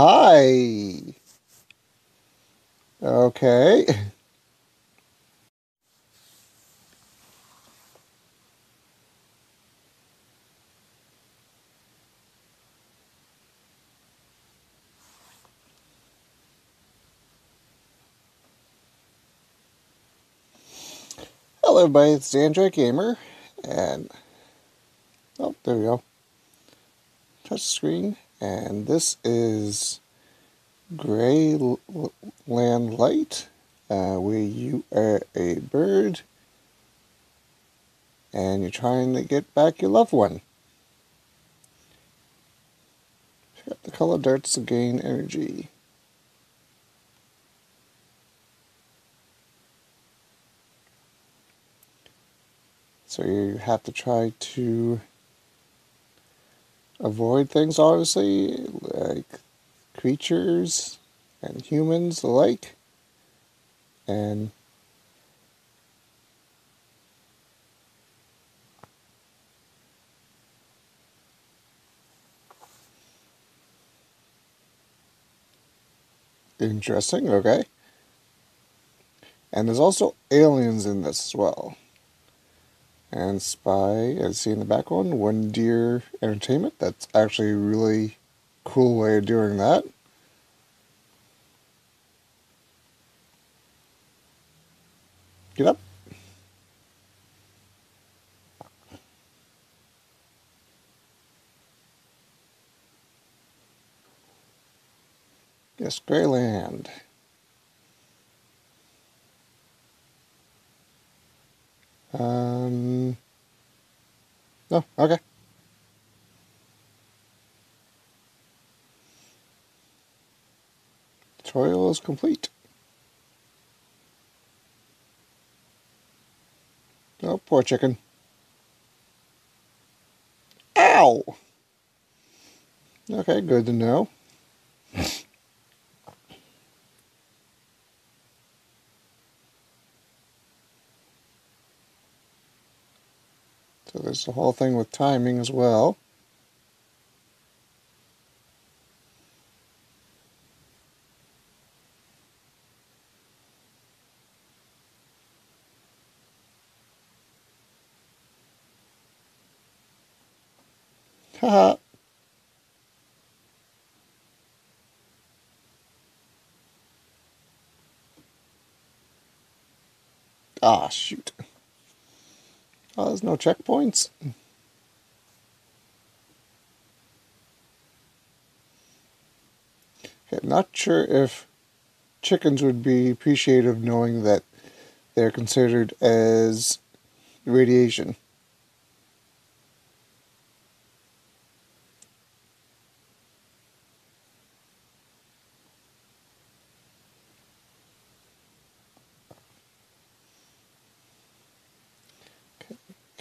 Hi. Okay. Hello everybody, it's Android Gamer, and, oh, there we go. Touch screen, and this is Gray Land Light, uh, where you are a bird, and you're trying to get back your loved one. The color darts to gain energy. So you have to try to avoid things, obviously, like creatures and humans alike. And Interesting, okay. And there's also aliens in this as well and Spy, as seen in the background, 1der Entertainment. That's actually a really cool way of doing that. Get up. Yes, Grayland. Um, no, okay. Tutorial is complete. Oh, poor chicken. Ow! Okay, good to know. So there's the whole thing with timing as well. Ah, shoot. Oh, there's no checkpoints. Okay, not sure if chickens would be appreciative knowing that they're considered as radiation.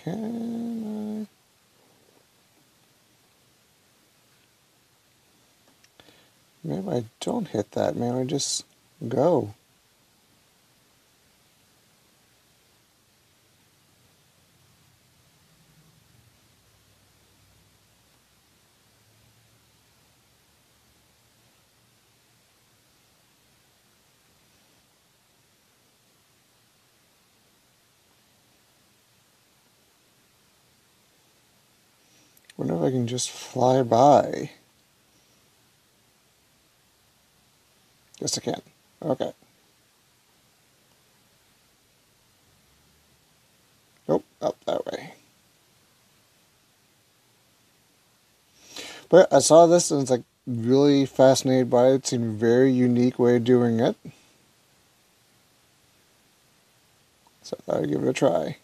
Can I? Maybe I don't hit that. Maybe I just go. Wonder if I can just fly by. Yes, I can. Okay. Nope, up that way. But I saw this and it's like really fascinated by it. It seemed a very unique way of doing it. So I thought I'd give it a try.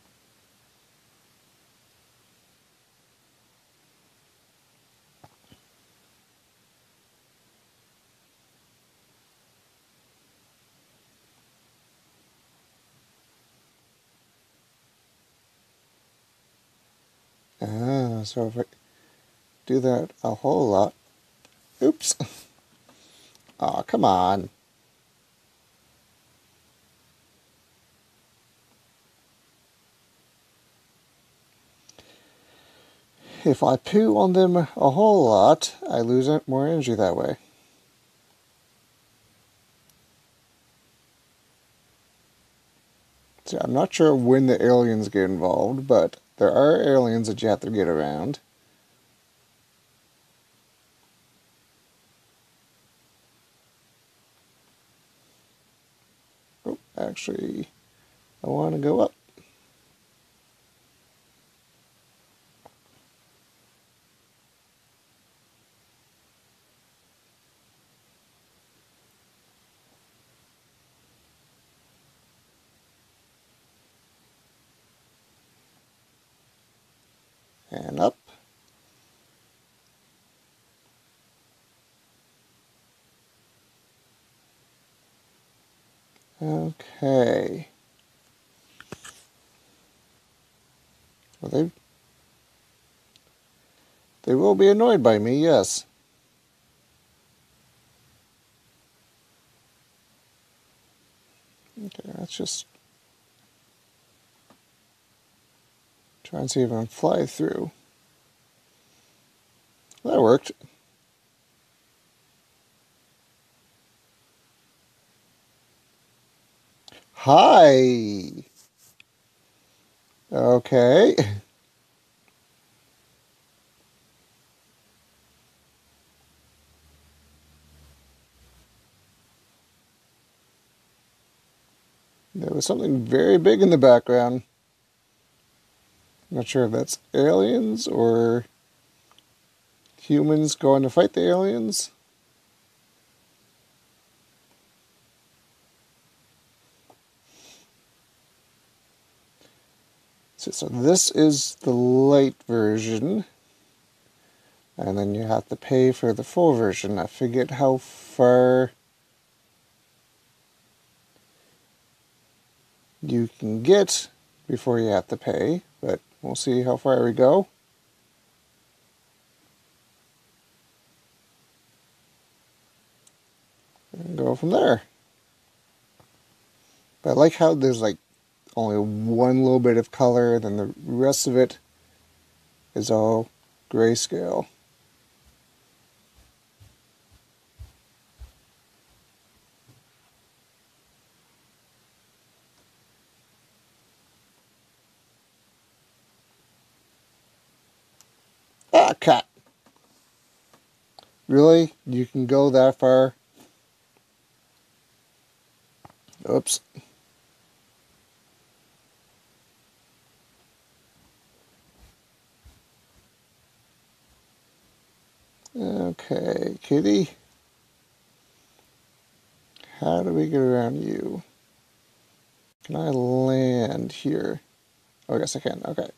So if I do that a whole lot, oops. oh, come on. If I poo on them a whole lot, I lose more energy that way. See, I'm not sure when the aliens get involved, but there are aliens that you have to get around. Oh, actually, I want to go up. And up. Okay. Well, they they will be annoyed by me, yes. Okay, let's just Try and see if I can fly through. That worked. Hi. Okay. There was something very big in the background. Not sure if that's aliens or humans going to fight the aliens. So, this is the light version. And then you have to pay for the full version. I forget how far you can get before you have to pay, but We'll see how far we go. And go from there. But I like how there's like only one little bit of color, then the rest of it is all grayscale. Ah, cat. Really? You can go that far? Oops. Okay, kitty. How do we get around you? Can I land here? Oh, I guess I can. Okay.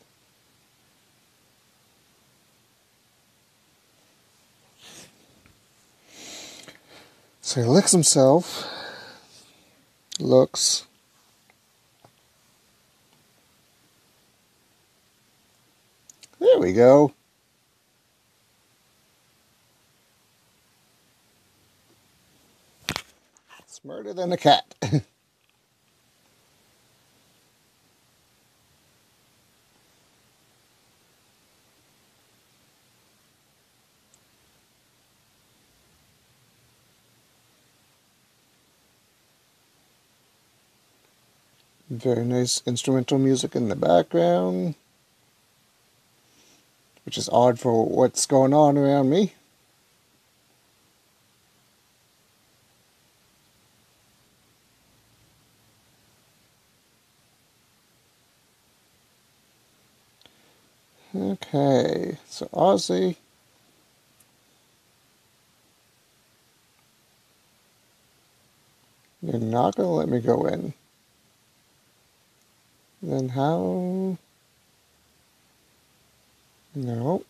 So he licks himself, looks, there we go. Smarter than a cat. Very nice instrumental music in the background, which is odd for what's going on around me. Okay, so Ozzy. You're not going to let me go in. Then how? No.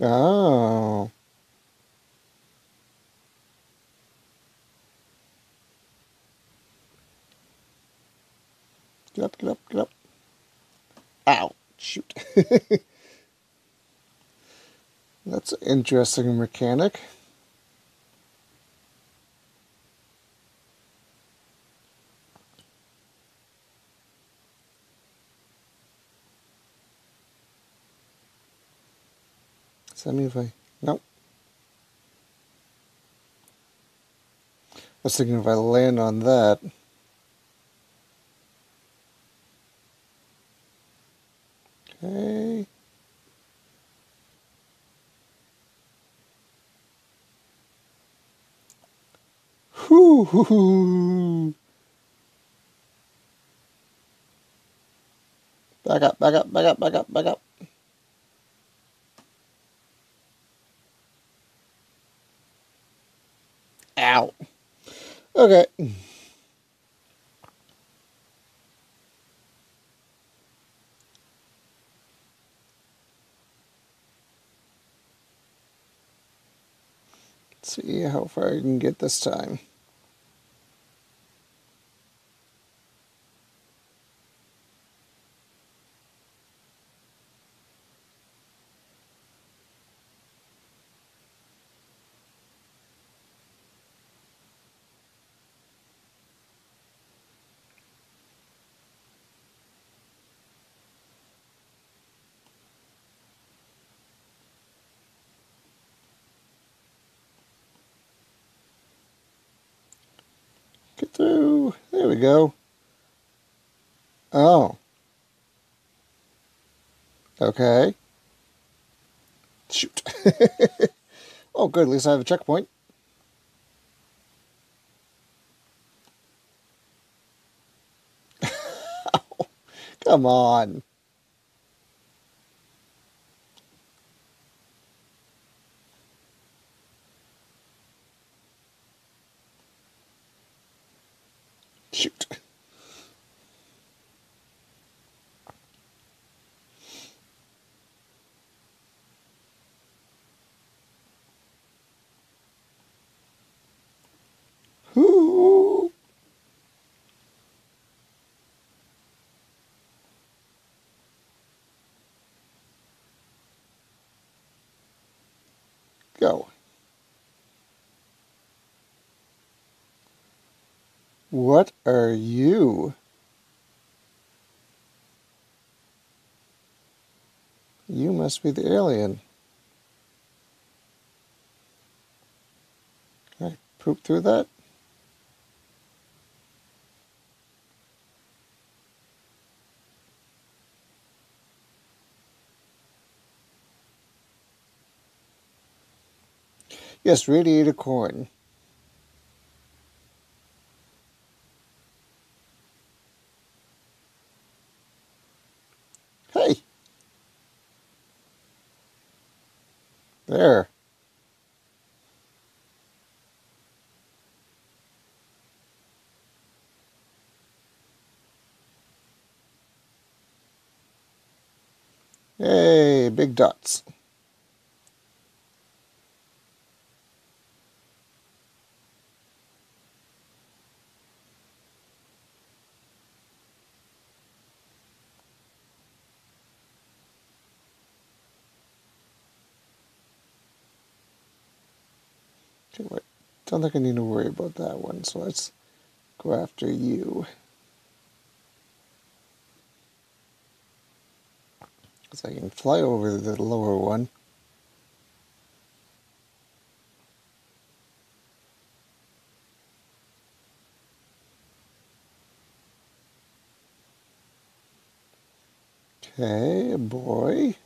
Oh. Get up, get up, get up. Ow, shoot. That's an interesting mechanic. Send me if I... Nope. I was thinking if I land on that. Okay. Whoo, hoo, hoo. Back up, back up, back up, back up, back up. Ow. Okay. Let's see how far I can get this time. There we go. Oh. Okay. Shoot. oh, good. At least I have a checkpoint. Come on. Shoot. Ooh. Go. What are you? You must be the alien. Can I poop through that? Yes, radiated corn. There. Hey, big dots. Okay, wait. I don't think I need to worry about that one, so let's go after you. Because I can fly over the lower one. Okay, boy.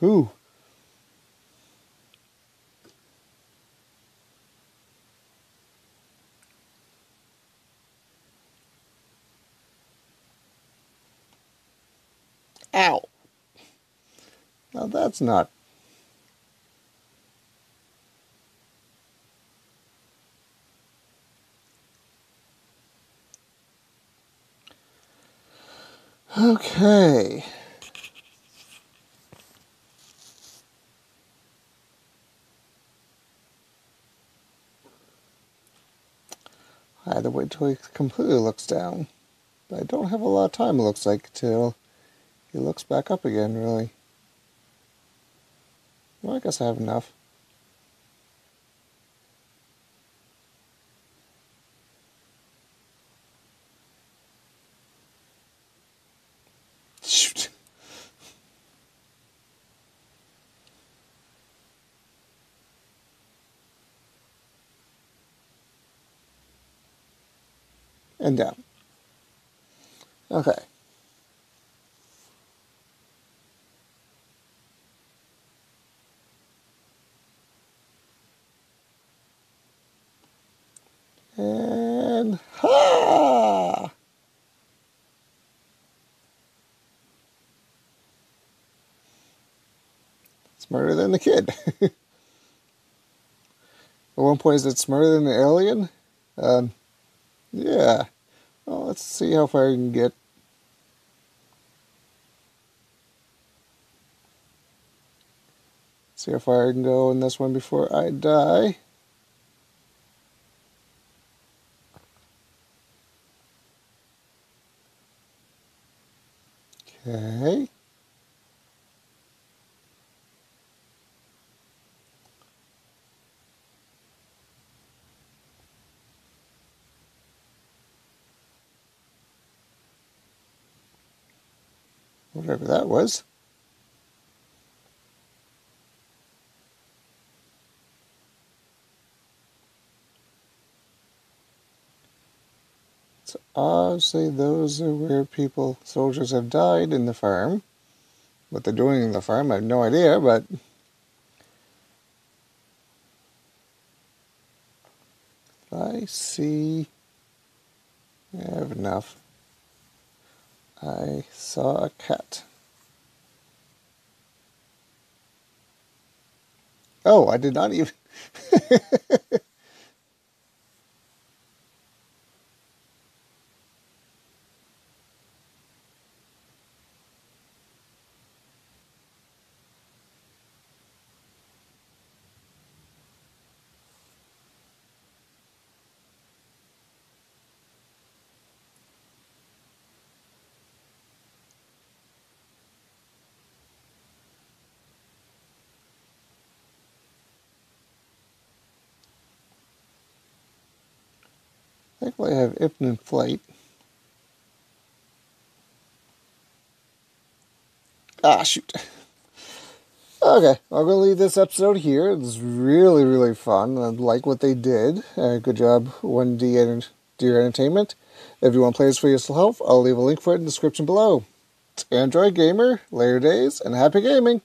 Who? Ow. Now that's not. Okay. I had to wait till he completely looks down. I don't have a lot of time, it looks like, till he looks back up again, really. Well, I guess I have enough. And down. Okay. And ha! Smarter than the kid. At one point, is it smarter than the alien? Um, yeah. Well, let's see how far I can get. See how far I can go in this one before I die. Okay. Whatever that was. So obviously those are where people, soldiers have died in the farm. What they're doing in the farm, I have no idea, but I see I have enough. I saw a cat. Oh, I did not even. Thankfully, I have infinite flight. Ah, shoot. Okay, I'm going to leave this episode here. It's really, really fun. I like what they did. Uh, good job, 1D and Deer Entertainment. If you want to play this for yourself, I'll leave a link for it in the description below. Android Gamer, later days, and happy gaming!